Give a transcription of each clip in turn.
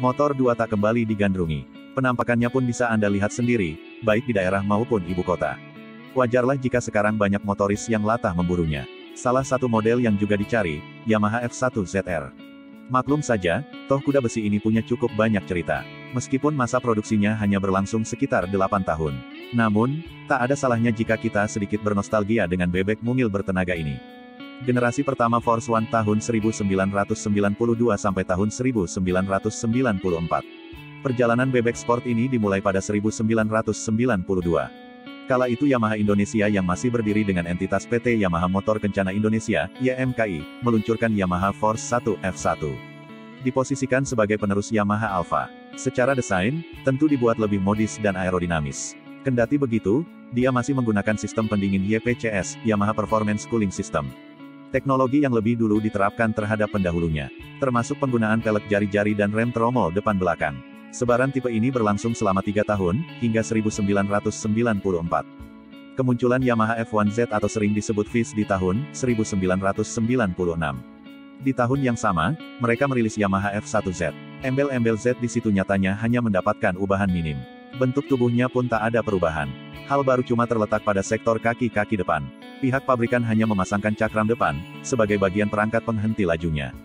Motor dua tak kembali digandrungi. Penampakannya pun bisa Anda lihat sendiri, baik di daerah maupun ibu kota. Wajarlah jika sekarang banyak motoris yang latah memburunya. Salah satu model yang juga dicari, Yamaha F1 ZR. Maklum saja, toh kuda besi ini punya cukup banyak cerita. Meskipun masa produksinya hanya berlangsung sekitar 8 tahun. Namun, tak ada salahnya jika kita sedikit bernostalgia dengan bebek mungil bertenaga ini. Generasi pertama Force One tahun 1992 sampai tahun 1994. Perjalanan bebek sport ini dimulai pada 1992. Kala itu Yamaha Indonesia yang masih berdiri dengan entitas PT Yamaha Motor Kencana Indonesia, YMKI, meluncurkan Yamaha Force 1 F1. Diposisikan sebagai penerus Yamaha Alpha. Secara desain, tentu dibuat lebih modis dan aerodinamis. Kendati begitu, dia masih menggunakan sistem pendingin YPCS, Yamaha Performance Cooling System. Teknologi yang lebih dulu diterapkan terhadap pendahulunya, termasuk penggunaan pelek jari-jari dan rem tromol depan belakang. Sebaran tipe ini berlangsung selama tiga tahun, hingga 1994. Kemunculan Yamaha F1Z atau sering disebut FIS di tahun 1996. Di tahun yang sama, mereka merilis Yamaha F1Z. Embel-embel Z di situ nyatanya hanya mendapatkan ubahan minim. Bentuk tubuhnya pun tak ada perubahan. Hal baru cuma terletak pada sektor kaki-kaki depan. Pihak pabrikan hanya memasangkan cakram depan, sebagai bagian perangkat penghenti lajunya.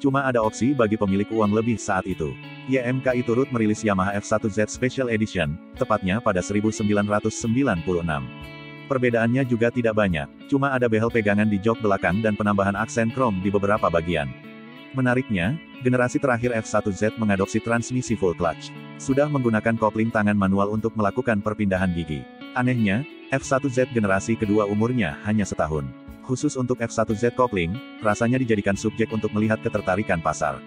Cuma ada opsi bagi pemilik uang lebih saat itu. YMKI turut merilis Yamaha F1Z Special Edition, tepatnya pada 1996. Perbedaannya juga tidak banyak, cuma ada behel pegangan di jok belakang dan penambahan aksen krom di beberapa bagian. Menariknya, generasi terakhir F1Z mengadopsi transmisi full clutch. Sudah menggunakan kopling tangan manual untuk melakukan perpindahan gigi. Anehnya, F1Z generasi kedua umurnya hanya setahun khusus untuk F1Z kopling, rasanya dijadikan subjek untuk melihat ketertarikan pasar.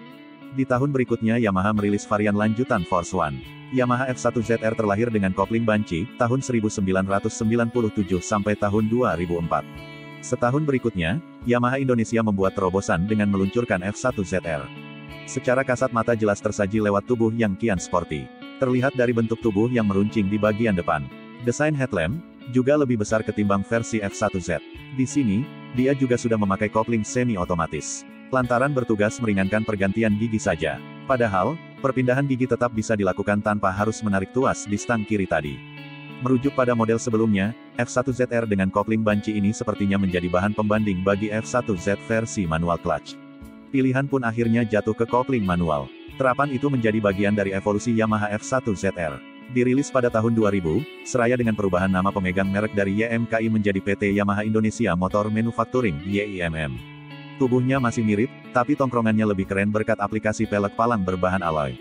Di tahun berikutnya Yamaha merilis varian lanjutan Force One. Yamaha F1ZR terlahir dengan kopling banci, tahun 1997 sampai tahun 2004. Setahun berikutnya, Yamaha Indonesia membuat terobosan dengan meluncurkan F1ZR. Secara kasat mata jelas tersaji lewat tubuh yang kian sporty. Terlihat dari bentuk tubuh yang meruncing di bagian depan. Desain headlamp, juga lebih besar ketimbang versi F1Z. Di sini, dia juga sudah memakai kopling semi-otomatis. Lantaran bertugas meringankan pergantian gigi saja. Padahal, perpindahan gigi tetap bisa dilakukan tanpa harus menarik tuas di stang kiri tadi. Merujuk pada model sebelumnya, F1ZR dengan kopling banci ini sepertinya menjadi bahan pembanding bagi F1Z versi manual clutch. Pilihan pun akhirnya jatuh ke kopling manual. Terapan itu menjadi bagian dari evolusi Yamaha F1ZR. Dirilis pada tahun 2000, seraya dengan perubahan nama pemegang merek dari YMKI menjadi PT Yamaha Indonesia Motor Manufacturing (YIMM). Tubuhnya masih mirip, tapi tongkrongannya lebih keren berkat aplikasi pelek palang berbahan alloy.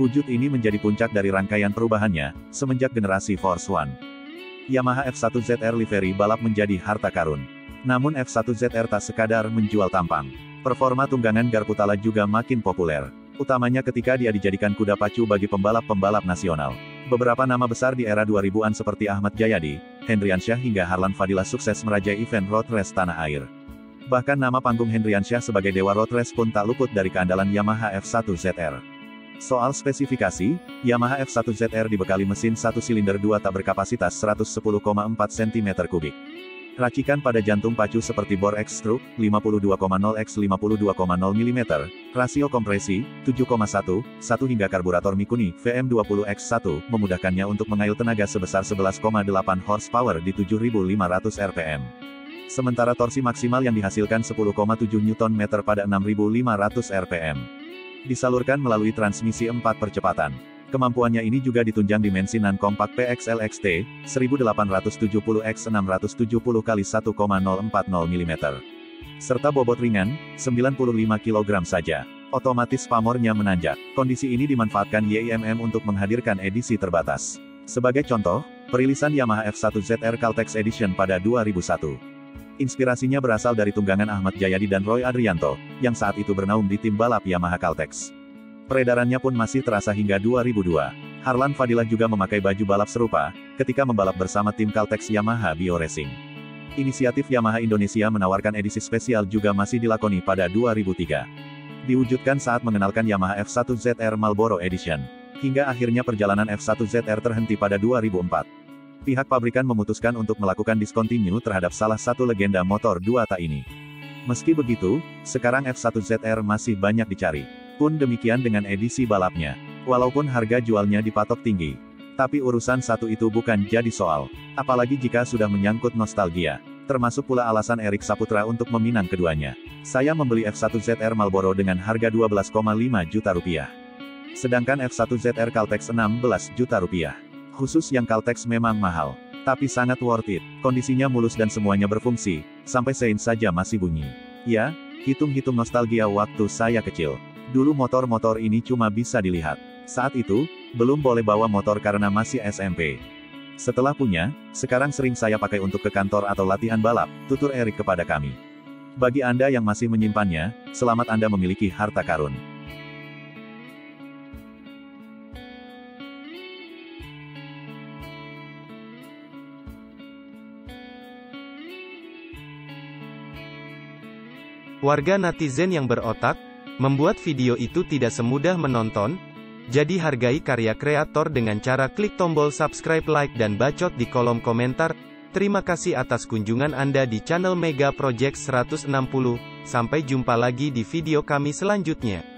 Wujud ini menjadi puncak dari rangkaian perubahannya, semenjak generasi Force One. Yamaha F1ZR livery balap menjadi harta karun. Namun F1ZR tak sekadar menjual tampang. Performa tunggangan Garputala juga makin populer. Utamanya ketika dia dijadikan kuda pacu bagi pembalap-pembalap nasional. Beberapa nama besar di era 2000-an seperti Ahmad Jayadi, Hendriansyah hingga Harlan Fadilah sukses merajai event road race tanah air. Bahkan nama panggung Hendriansyah sebagai dewa road race pun tak luput dari keandalan Yamaha F1ZR. Soal spesifikasi, Yamaha F1ZR dibekali mesin satu silinder 2 tak berkapasitas 110,4 cm3. Racikan pada jantung pacu seperti bor X stroke, 52,0 x 52,0 mm, rasio kompresi, 7,1, 1 hingga karburator Mikuni, VM20X1, memudahkannya untuk mengail tenaga sebesar 11,8 horsepower di 7500 rpm. Sementara torsi maksimal yang dihasilkan 10,7 Nm pada 6500 rpm. Disalurkan melalui transmisi 4 percepatan. Kemampuannya ini juga ditunjang dimensi non-kompak PXL XT, 1870 x 670 x 1,040 mm. Serta bobot ringan, 95 kg saja. Otomatis pamornya menanjak. Kondisi ini dimanfaatkan YIMM untuk menghadirkan edisi terbatas. Sebagai contoh, perilisan Yamaha F1ZR Caltex Edition pada 2001. Inspirasinya berasal dari tunggangan Ahmad Jayadi dan Roy Adrianto, yang saat itu bernaung di tim balap Yamaha Caltex. Peredarannya pun masih terasa hingga 2002. Harlan Fadilah juga memakai baju balap serupa, ketika membalap bersama tim Caltex Yamaha Bio Racing. Inisiatif Yamaha Indonesia menawarkan edisi spesial juga masih dilakoni pada 2003. Diwujudkan saat mengenalkan Yamaha F1ZR Marlboro Edition. Hingga akhirnya perjalanan F1ZR terhenti pada 2004. Pihak pabrikan memutuskan untuk melakukan discontinue terhadap salah satu legenda motor dua tak ini. Meski begitu, sekarang F1ZR masih banyak dicari. Pun demikian dengan edisi balapnya. Walaupun harga jualnya dipatok tinggi. Tapi urusan satu itu bukan jadi soal. Apalagi jika sudah menyangkut nostalgia. Termasuk pula alasan Erik Saputra untuk meminang keduanya. Saya membeli F1ZR Marlboro dengan harga 12,5 juta rupiah. Sedangkan F1ZR Caltex 16 juta rupiah. Khusus yang Caltex memang mahal. Tapi sangat worth it. Kondisinya mulus dan semuanya berfungsi. Sampai sein saja masih bunyi. Ya, hitung-hitung nostalgia waktu saya kecil. Dulu motor-motor ini cuma bisa dilihat. Saat itu, belum boleh bawa motor karena masih SMP. Setelah punya, sekarang sering saya pakai untuk ke kantor atau latihan balap, tutur Erik kepada kami. Bagi Anda yang masih menyimpannya, selamat Anda memiliki harta karun. Warga netizen yang berotak, membuat video itu tidak semudah menonton, jadi hargai karya kreator dengan cara klik tombol subscribe like dan bacot di kolom komentar. Terima kasih atas kunjungan Anda di channel Mega Project 160. Sampai jumpa lagi di video kami selanjutnya.